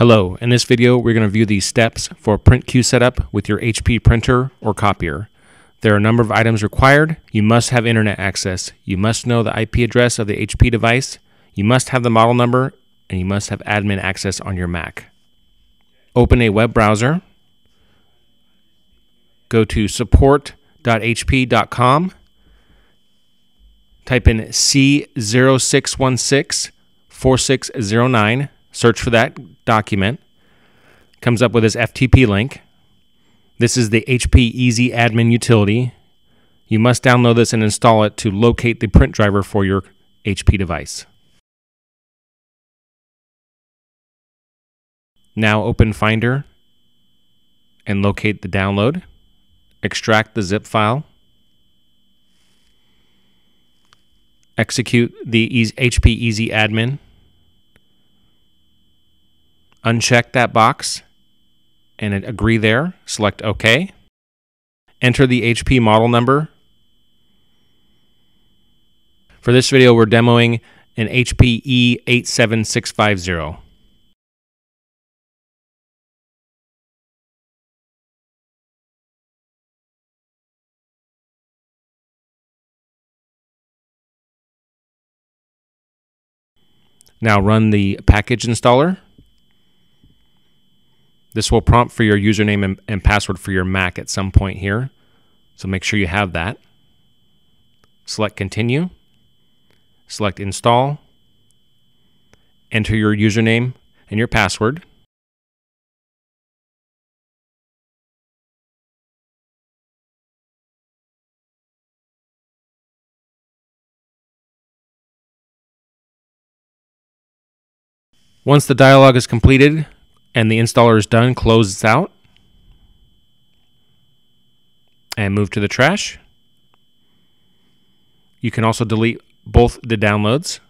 Hello, in this video we're going to view the steps for print queue setup with your HP printer or copier. There are a number of items required. You must have internet access. You must know the IP address of the HP device. You must have the model number and you must have admin access on your Mac. Open a web browser. Go to support.hp.com. Type in C0616 4609 search for that document. Comes up with this FTP link. This is the HP Easy Admin utility. You must download this and install it to locate the print driver for your HP device. Now open Finder and locate the download. Extract the zip file. Execute the HP Easy Admin uncheck that box and agree there. Select OK. Enter the HP model number. For this video, we're demoing an HP E87650. Now run the package installer. This will prompt for your username and, and password for your Mac at some point here. So make sure you have that. Select continue. Select install. Enter your username and your password. Once the dialog is completed, and the installer is done, close out and move to the trash. You can also delete both the downloads.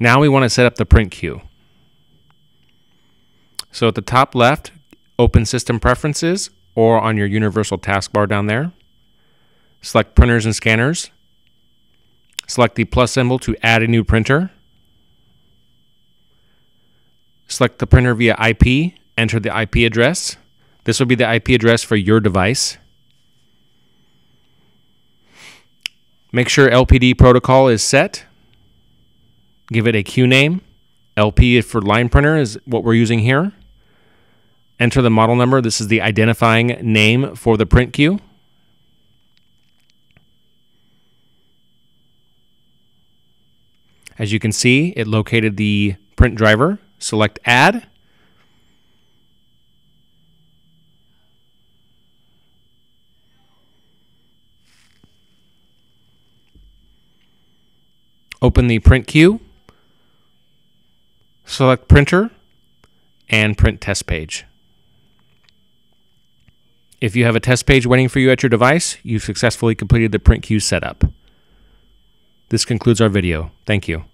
Now we want to set up the print queue. So at the top left, open System Preferences or on your Universal Taskbar down there. Select Printers and Scanners. Select the plus symbol to add a new printer. Select the printer via IP, enter the IP address. This will be the IP address for your device. Make sure LPD protocol is set. Give it a queue name. LP for line printer is what we're using here. Enter the model number. This is the identifying name for the print queue. As you can see, it located the print driver. Select Add. Open the print queue. Select Printer and Print Test Page. If you have a test page waiting for you at your device, you've successfully completed the print queue setup. This concludes our video. Thank you.